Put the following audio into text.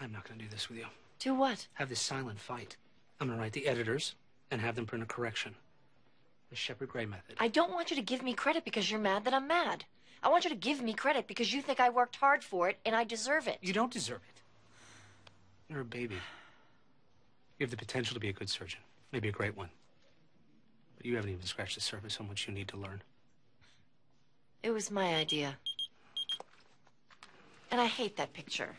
I'm not going to do this with you. Do what? Have this silent fight. I'm going to write the editors and have them print a correction. The Shepherd Grey method. I don't want you to give me credit because you're mad that I'm mad. I want you to give me credit because you think I worked hard for it and I deserve it. You don't deserve it. You're a baby. You have the potential to be a good surgeon, maybe a great one. But you haven't even scratched the surface on what you need to learn. It was my idea. And I hate that picture.